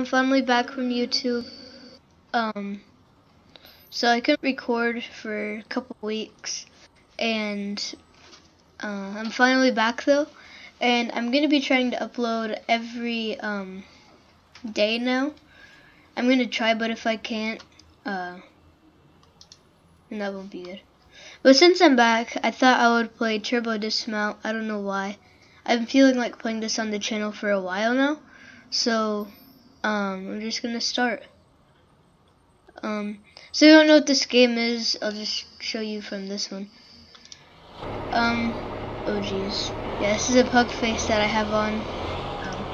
I'm finally back from YouTube. Um, so I couldn't record for a couple weeks, and uh, I'm finally back though, and I'm gonna be trying to upload every um, day now. I'm gonna try, but if I can't, uh, that won't be good. But since I'm back, I thought I would play Turbo Dismount. I don't know why. I've been feeling like playing this on the channel for a while now. So, um, I'm just gonna start. Um, so you don't know what this game is, I'll just show you from this one. Um, oh jeez. Yeah, this is a pug face that I have on. Um,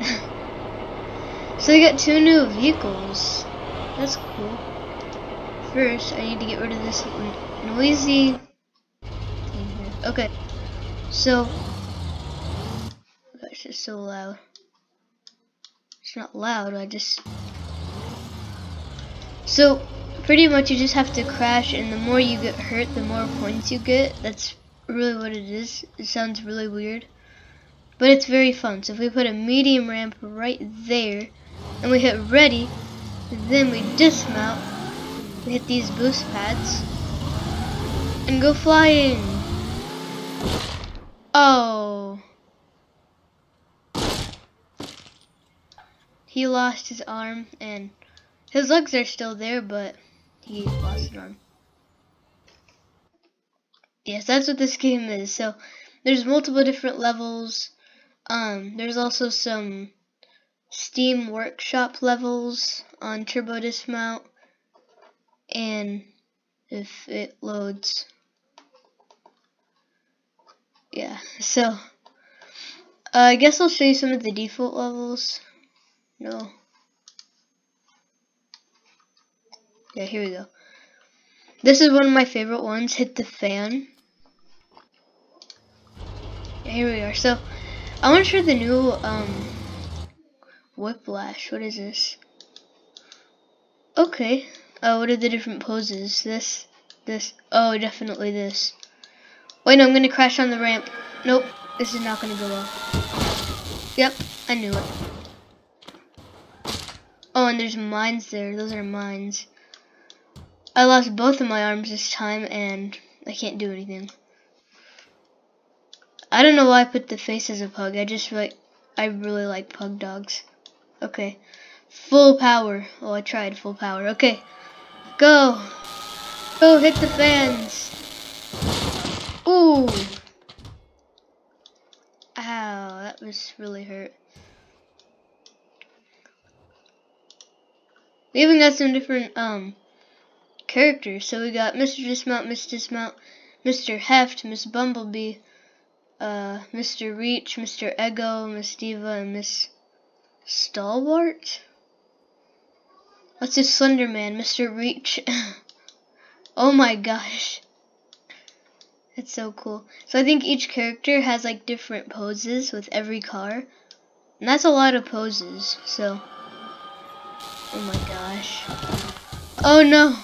so we got two new vehicles. That's cool. First, I need to get rid of this noisy Okay, so, gosh, it's so loud. It's not loud, I just... So, pretty much you just have to crash, and the more you get hurt, the more points you get. That's really what it is. It sounds really weird. But it's very fun. So if we put a medium ramp right there, and we hit ready, then we dismount, we hit these boost pads, and go flying. Oh. He lost his arm and his legs are still there, but he lost an arm. Yes, that's what this game is. So there's multiple different levels. Um, there's also some Steam Workshop levels on Turbo Dismount. And if it loads, yeah, so uh, I guess I'll show you some of the default levels. No. Yeah, here we go. This is one of my favorite ones, Hit the Fan. Yeah, here we are. So, I want to show the new, um, Whiplash. What is this? Okay. Oh, what are the different poses? This, this. Oh, definitely this. Wait, no, I'm going to crash on the ramp. Nope, this is not going to go well. Yep, I knew it. Oh, and there's mines there. Those are mines. I lost both of my arms this time, and I can't do anything. I don't know why I put the face as a pug. I just like, I really like pug dogs. Okay. Full power. Oh, I tried full power. Okay. Go. Go hit the fans. Ooh. Ow, that was really hurt. We even got some different um characters. So we got Mr. Dismount, Dismount, Mr. Heft, Miss Bumblebee, uh, Mr. Reach, Mr. Ego, Miss Diva, and Miss Stalwart. What's this Slender Man, Mr. Reach? oh my gosh. It's so cool. So I think each character has like different poses with every car. And that's a lot of poses, so Oh my gosh. Oh no.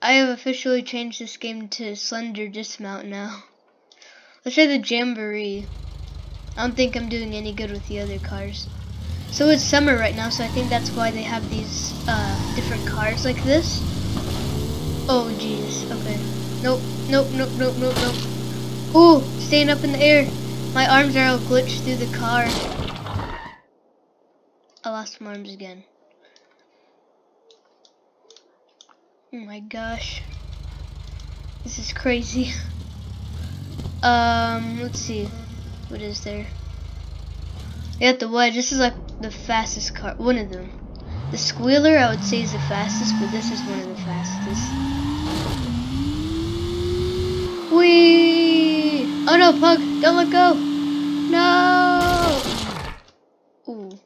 I have officially changed this game to Slender Dismount now. Let's try the Jamboree. I don't think I'm doing any good with the other cars. So it's summer right now, so I think that's why they have these uh, different cars like this. Oh jeez, okay. Nope, nope, nope, nope, nope, nope. Ooh, staying up in the air. My arms are all glitched through the car. I lost my arms again. Oh my gosh. This is crazy. Um, let's see. What is there? Got the wedge. This is like the fastest car. One of them. The squealer, I would say, is the fastest, but this is one of the fastest. Whee! Oh no, Pug! Don't let go! No! Ooh.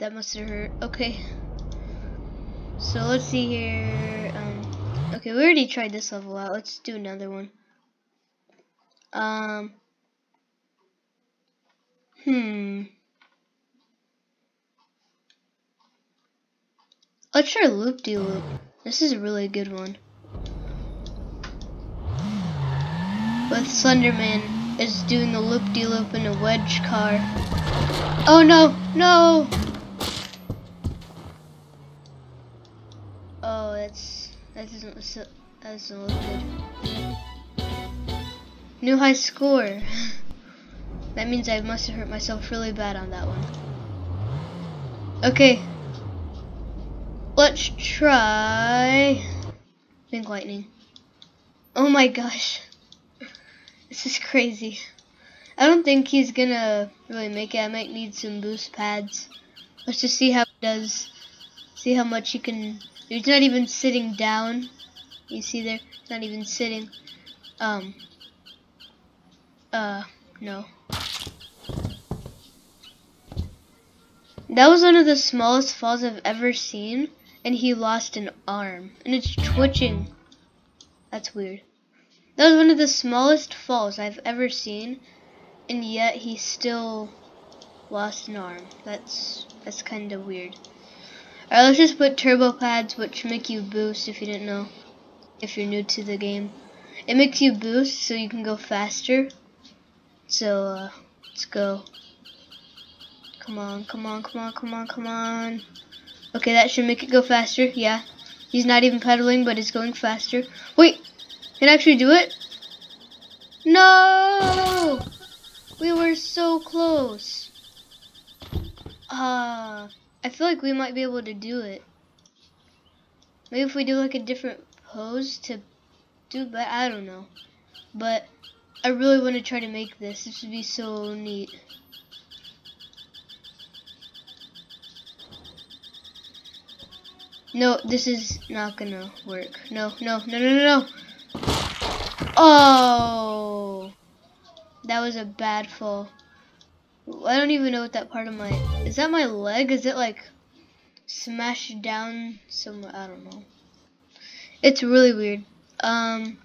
That must have hurt. Okay. So let's see here. Um, okay, we already tried this level out. Let's do another one. Um. Hmm. Let's try Loop De Loop. This is a really good one. With Slenderman is doing a loop-de-loop in a wedge car. Oh no, no! That's, that doesn't, that doesn't look good. New high score. that means I must have hurt myself really bad on that one. Okay. Let's try Pink Lightning. Oh my gosh. This is crazy. I don't think he's gonna really make it. I might need some boost pads. Let's just see how he does. See how much he can. He's not even sitting down. You see there? He's not even sitting. Um. Uh, no. That was one of the smallest falls I've ever seen, and he lost an arm. And it's twitching. That's weird. That was one of the smallest falls I've ever seen, and yet he still lost an arm. That's that's kind of weird. Alright, let's just put turbo pads, which make you boost if you didn't know, if you're new to the game. It makes you boost so you can go faster. So, uh, let's go. Come on, come on, come on, come on, come on. Okay, that should make it go faster. Yeah. He's not even pedaling, but it's going faster. Wait, can I actually do it? No! We were so close. Uh, I feel like we might be able to do it. Maybe if we do like a different pose to do but I don't know. But I really want to try to make this. This would be so neat. No, this is not gonna work. No, no, no, no, no, no. Oh, that was a bad fall. I don't even know what that part of my, is that my leg? Is it like smashed down somewhere? I don't know. It's really weird. Um,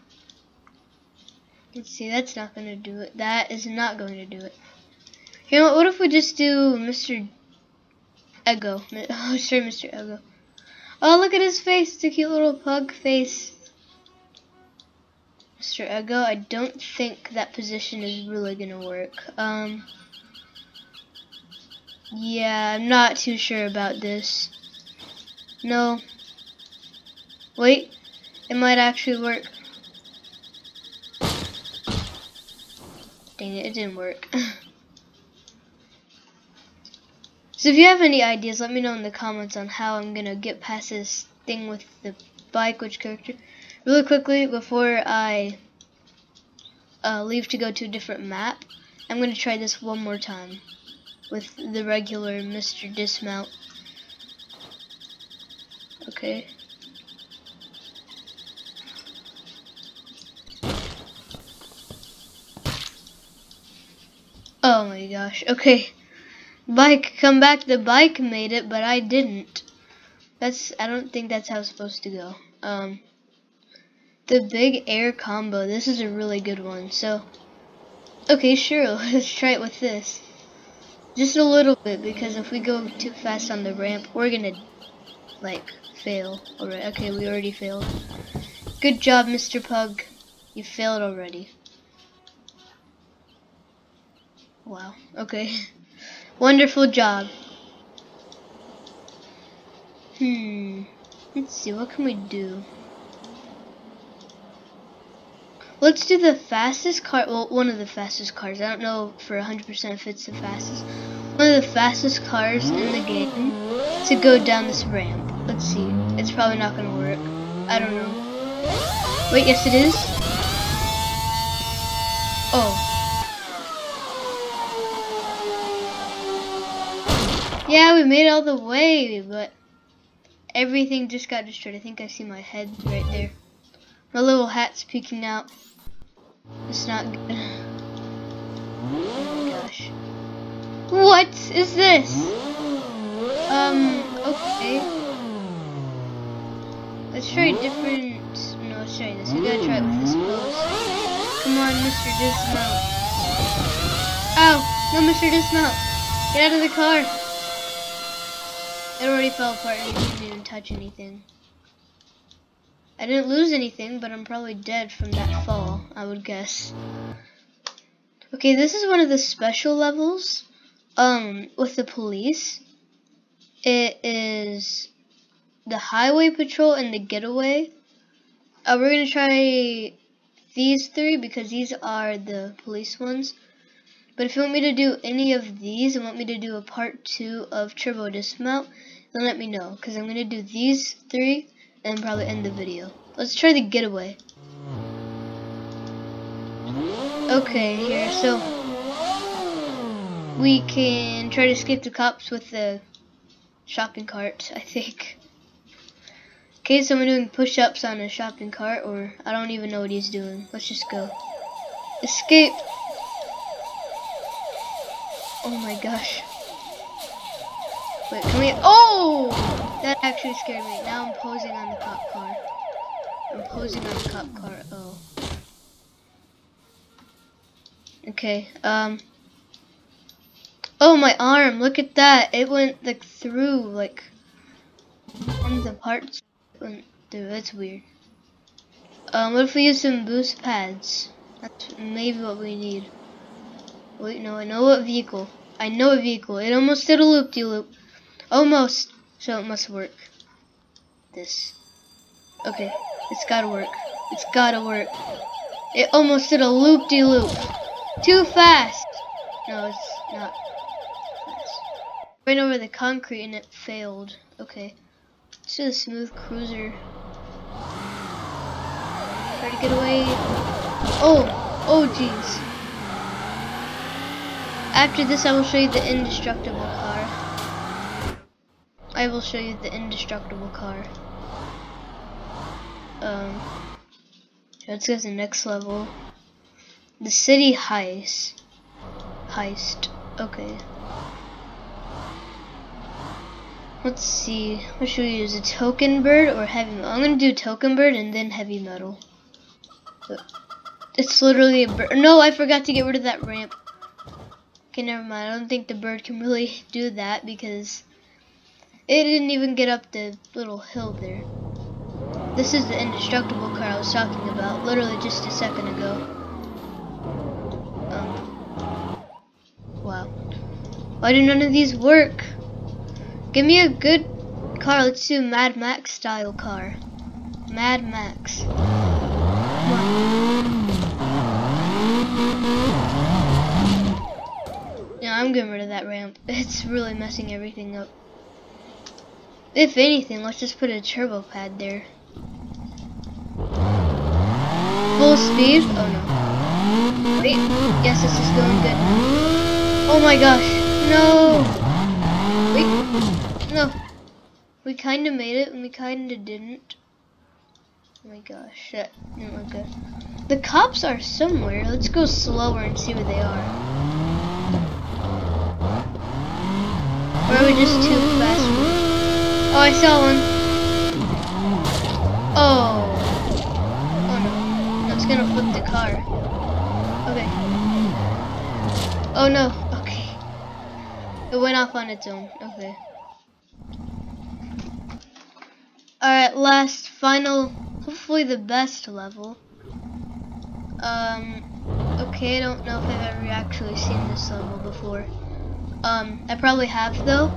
let's see, that's not going to do it. That is not going to do it. You know what, what if we just do Mr. Ego? Oh, sorry, Mr. Ego. Oh, look at his face. It's a cute little pug face. Mr. Ego, I don't think that position is really going to work. Um, yeah, I'm not too sure about this. No. Wait, it might actually work. Dang it, it didn't work. so if you have any ideas, let me know in the comments on how I'm going to get past this thing with the bike, which character really quickly before I uh, leave to go to a different map, I'm going to try this one more time with the regular Mr. Dismount. Okay. Oh my gosh. Okay. Bike, come back. The bike made it, but I didn't. That's, I don't think that's how it's supposed to go. Um, the big air combo. This is a really good one. So, okay, sure. Let's try it with this. Just a little bit, because if we go too fast on the ramp, we're gonna, like, fail. Alright, okay, we already failed. Good job, Mr. Pug. You failed already. Wow, okay. Wonderful job. Hmm. Let's see, what can we do? Let's do the fastest car, well, one of the fastest cars. I don't know for 100% if it's the fastest. One of the fastest cars in the game to go down this ramp. Let's see. It's probably not going to work. I don't know. Wait, yes it is. Oh. Yeah, we made it all the way, but everything just got destroyed. I think I see my head right there. My little hat's peeking out. It's not good. Gosh. What is this? Um, okay. Let's try different... No, let's try this. We gotta try it with this pose. Come on, Mr. Dismount. Ow! No, Mr. Dismount! Get out of the car! It already fell apart and you didn't even touch anything. I didn't lose anything, but I'm probably dead from that fall, I would guess. Okay, this is one of the special levels um, with the police. It is the highway patrol and the getaway. Uh, we're going to try these three because these are the police ones. But if you want me to do any of these and want me to do a part two of Turbo Dismount, then let me know. Because I'm going to do these three and probably end the video. Let's try the getaway. Okay, here, so we can try to escape the cops with the shopping cart, I think. Okay, so I'm doing push-ups on a shopping cart, or I don't even know what he's doing. Let's just go. Escape! Oh my gosh. Wait, can we- Oh! That actually scared me. Now I'm posing on the cop car. I'm posing on the cop car. Oh. Okay, um... Oh, my arm! Look at that! It went, like, through, like... From the parts went through. That's weird. Um, what if we use some boost pads? That's maybe what we need. Wait, no, I know what vehicle. I know a vehicle. It almost did a loop-de-loop. -loop. Almost. So it must work. This. Okay, it's gotta work. It's gotta work. It almost did a loop-de-loop. -loop. Too fast! No, it's not fast. Right over the concrete and it failed. Okay. Let's do a smooth cruiser. Try to get away. Oh! Oh, jeez. After this, I will show you the indestructible car. I will show you the indestructible car. Um, let's go to the next level. The city heist. Heist. Okay. Let's see. What should we use? A token bird or heavy metal? I'm gonna do token bird and then heavy metal. It's literally a bird. No, I forgot to get rid of that ramp. Okay, never mind. I don't think the bird can really do that because it didn't even get up the little hill there. This is the indestructible car I was talking about, literally just a second ago. Um, wow. Why do none of these work? Give me a good car. Let's do Mad Max style car. Mad Max. Yeah, I'm getting rid of that ramp. It's really messing everything up. If anything, let's just put a turbo pad there. Full speed? Oh no. Wait, yes, this is going good. Oh my gosh, no! Wait, no. We kinda made it, and we kinda didn't. Oh my gosh, that didn't look good. The cops are somewhere. Let's go slower and see where they are. Or are we just too fast? Oh, I saw one. Oh. Oh no. That's gonna flip the car. Okay. Oh no. Okay. It went off on its own. Okay. Alright, last, final, hopefully the best level. Um, okay, I don't know if I've ever actually seen this level before. Um, I probably have though.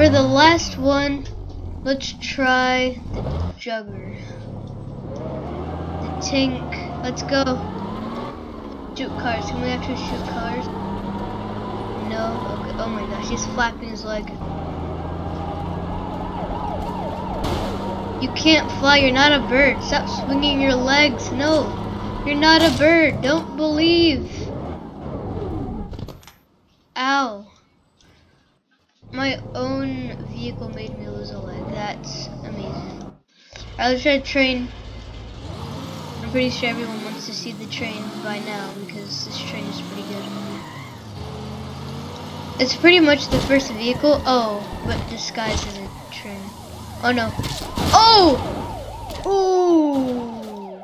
For the last one, let's try the jugger. The tank. Let's go. Shoot cars. Can we actually shoot cars? No? Okay. Oh my gosh, he's flapping his leg. You can't fly, you're not a bird. Stop swinging your legs. No, you're not a bird. Don't believe. Ow. My own vehicle made me lose a leg. That's amazing. I was trying to train. I'm pretty sure everyone wants to see the train by now because this train is pretty good. It's pretty much the first vehicle. Oh, but disguised as a train. Oh no. Oh! Ooh!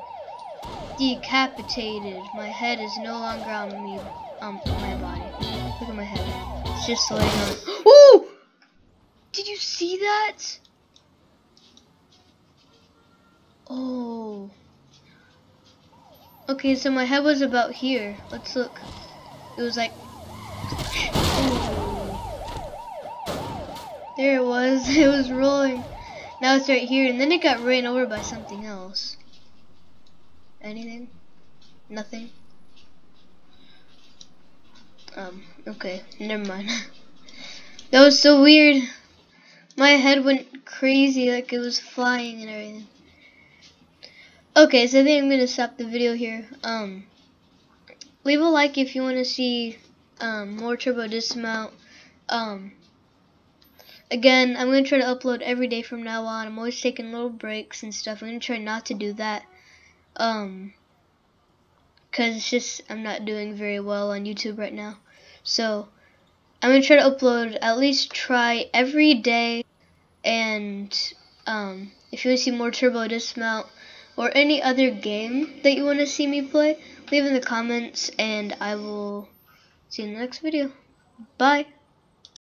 Decapitated. My head is no longer on me, um, my body. Look at my head. It's just laying on. Did you see that? Oh. Okay, so my head was about here. Let's look. It was like... There it was. It was rolling. Now it's right here, and then it got ran over by something else. Anything? Nothing? Um, okay, never mind. that was so weird. My head went crazy, like it was flying and everything. Okay, so I think I'm gonna stop the video here. Um, leave a like if you want to see um, more Turbo Dismount. Um, again, I'm gonna try to upload every day from now on. I'm always taking little breaks and stuff. I'm gonna try not to do that. Um, cause it's just I'm not doing very well on YouTube right now. So I'm gonna try to upload at least try every day. And um, if you want to see more Turbo Dismount or any other game that you want to see me play, leave in the comments and I will see you in the next video. Bye.